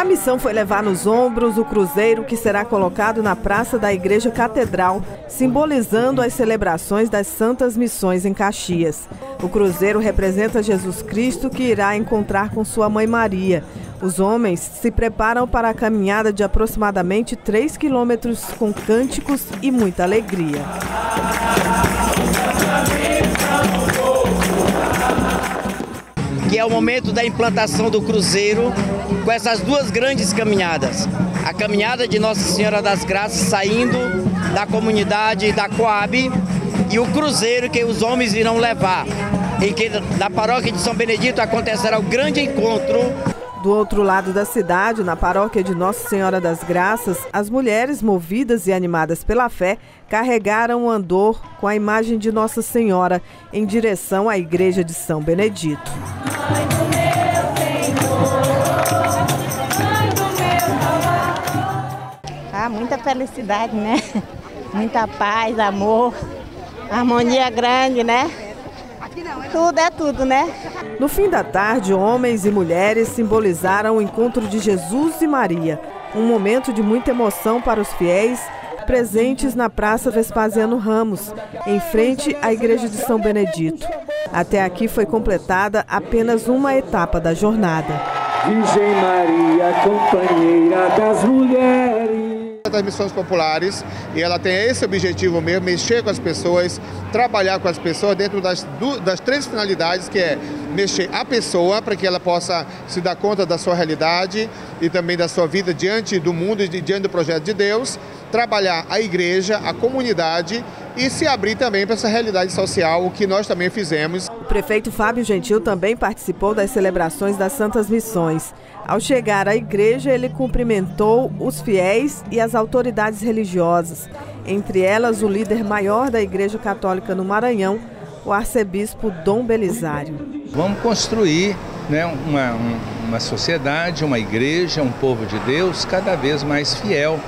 A missão foi levar nos ombros o cruzeiro que será colocado na praça da Igreja Catedral, simbolizando as celebrações das Santas Missões em Caxias. O cruzeiro representa Jesus Cristo que irá encontrar com sua mãe Maria. Os homens se preparam para a caminhada de aproximadamente 3 quilômetros com cânticos e muita alegria. Que é o momento da implantação do cruzeiro com essas duas grandes caminhadas. A caminhada de Nossa Senhora das Graças saindo da comunidade da Coab e o cruzeiro que os homens irão levar, em que na paróquia de São Benedito acontecerá o grande encontro do outro lado da cidade, na paróquia de Nossa Senhora das Graças, as mulheres, movidas e animadas pela fé, carregaram o andor com a imagem de Nossa Senhora em direção à igreja de São Benedito. Ah, muita felicidade, né? Muita paz, amor, harmonia grande, né? Tudo é tudo, né? No fim da tarde, homens e mulheres simbolizaram o encontro de Jesus e Maria. Um momento de muita emoção para os fiéis presentes na Praça Vespasiano Ramos, em frente à Igreja de São Benedito. Até aqui foi completada apenas uma etapa da jornada. Virgem Maria, companheira das mulheres das missões populares e ela tem esse objetivo mesmo, mexer com as pessoas, trabalhar com as pessoas dentro das, das três finalidades que é mexer a pessoa para que ela possa se dar conta da sua realidade e também da sua vida diante do mundo e diante do projeto de Deus, trabalhar a igreja, a comunidade e se abrir também para essa realidade social, o que nós também fizemos. O prefeito Fábio Gentil também participou das celebrações das Santas Missões. Ao chegar à igreja, ele cumprimentou os fiéis e as autoridades religiosas, entre elas o líder maior da Igreja Católica no Maranhão, o arcebispo Dom Belisário. Vamos construir né, uma, uma sociedade, uma igreja, um povo de Deus cada vez mais fiel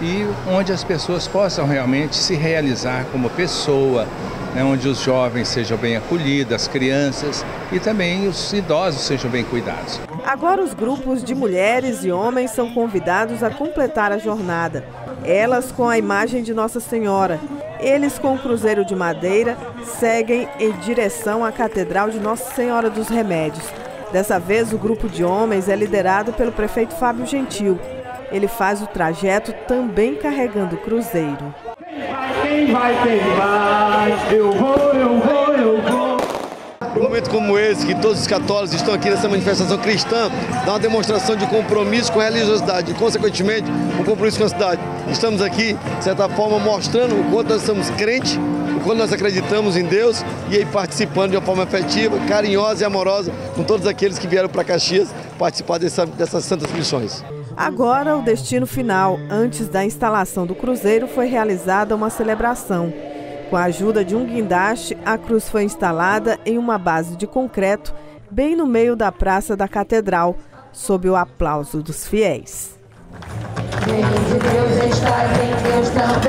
e onde as pessoas possam realmente se realizar como pessoa, né, onde os jovens sejam bem acolhidos, as crianças e também os idosos sejam bem cuidados. Agora os grupos de mulheres e homens são convidados a completar a jornada. Elas com a imagem de Nossa Senhora. Eles com o cruzeiro de madeira seguem em direção à Catedral de Nossa Senhora dos Remédios. Dessa vez o grupo de homens é liderado pelo prefeito Fábio Gentil. Ele faz o trajeto também carregando o cruzeiro. Quem vai, quem vai, eu vou, eu vou, eu vou. Um momento como esse, que todos os católicos estão aqui nessa manifestação cristã, dá uma demonstração de compromisso com a religiosidade e, consequentemente, um compromisso com a cidade. Estamos aqui, de certa forma, mostrando o quanto nós somos crentes, o quanto nós acreditamos em Deus e aí participando de uma forma afetiva, carinhosa e amorosa com todos aqueles que vieram para Caxias participar dessa, dessas santas missões. Agora, o destino final. Antes da instalação do cruzeiro, foi realizada uma celebração. Com a ajuda de um guindaste, a cruz foi instalada em uma base de concreto, bem no meio da praça da Catedral, sob o aplauso dos fiéis. Deus está